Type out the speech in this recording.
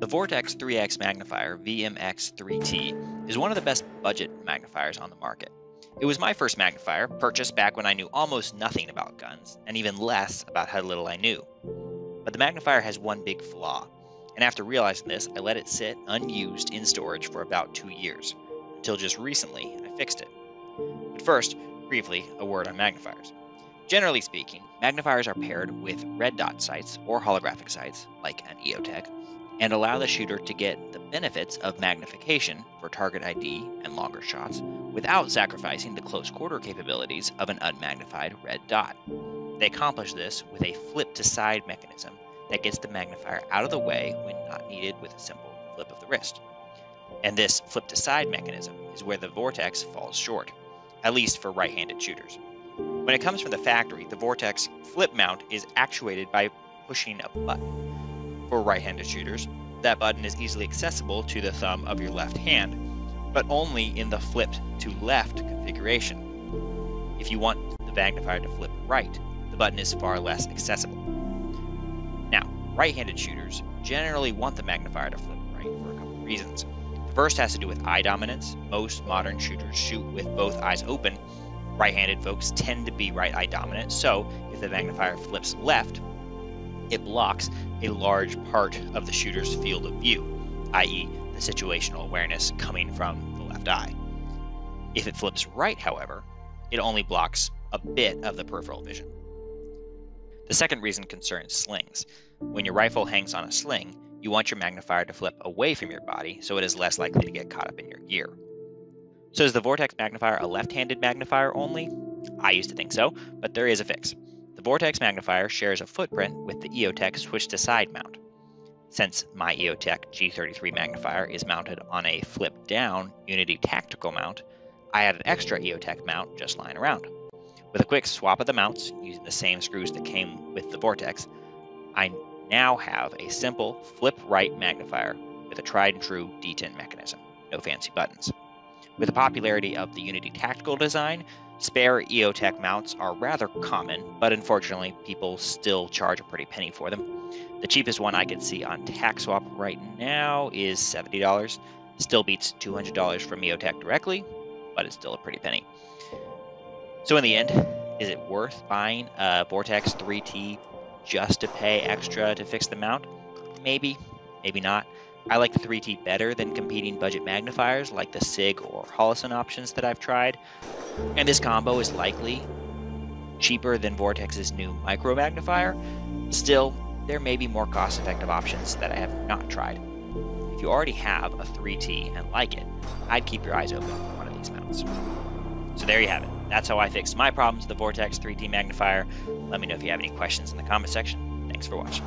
The Vortex 3X magnifier VMX3T is one of the best budget magnifiers on the market. It was my first magnifier, purchased back when I knew almost nothing about guns, and even less about how little I knew. But the magnifier has one big flaw, and after realizing this, I let it sit unused in storage for about two years, until just recently I fixed it. But first, briefly, a word on magnifiers. Generally speaking, magnifiers are paired with red dot sights or holographic sights, like an EOTech, and allow the shooter to get the benefits of magnification for target ID and longer shots without sacrificing the close quarter capabilities of an unmagnified red dot. They accomplish this with a flip to side mechanism that gets the magnifier out of the way when not needed with a simple flip of the wrist. And this flip to side mechanism is where the Vortex falls short, at least for right handed shooters. When it comes from the factory, the Vortex flip mount is actuated by pushing a button for right-handed shooters, that button is easily accessible to the thumb of your left hand, but only in the flipped to left configuration. If you want the magnifier to flip right, the button is far less accessible. Now, right-handed shooters generally want the magnifier to flip right for a couple reasons. First has to do with eye dominance. Most modern shooters shoot with both eyes open. Right-handed folks tend to be right eye dominant, so if the magnifier flips left, it blocks a large part of the shooter's field of view, i.e., the situational awareness coming from the left eye. If it flips right, however, it only blocks a bit of the peripheral vision. The second reason concerns slings. When your rifle hangs on a sling, you want your magnifier to flip away from your body so it is less likely to get caught up in your gear. So is the Vortex magnifier a left-handed magnifier only? I used to think so, but there is a fix. The Vortex magnifier shares a footprint with the EOTech switch to side mount. Since my EOTech G33 magnifier is mounted on a flip down Unity tactical mount, I had an extra EOTech mount just lying around. With a quick swap of the mounts using the same screws that came with the Vortex, I now have a simple flip right magnifier with a tried and true detent mechanism, no fancy buttons. With the popularity of the Unity tactical design, Spare EOTech mounts are rather common, but unfortunately, people still charge a pretty penny for them. The cheapest one I can see on TacSwap right now is $70. Still beats $200 from EOTech directly, but it's still a pretty penny. So, in the end, is it worth buying a Vortex 3T just to pay extra to fix the mount? Maybe, maybe not. I like the 3T better than competing budget magnifiers like the SIG or Holosun options that I've tried. And this combo is likely cheaper than Vortex's new micro magnifier. Still, there may be more cost effective options that I have not tried. If you already have a 3T and like it, I'd keep your eyes open for one of these mounts. So there you have it. That's how I fixed my problems with the Vortex 3T magnifier. Let me know if you have any questions in the comment section. Thanks for watching.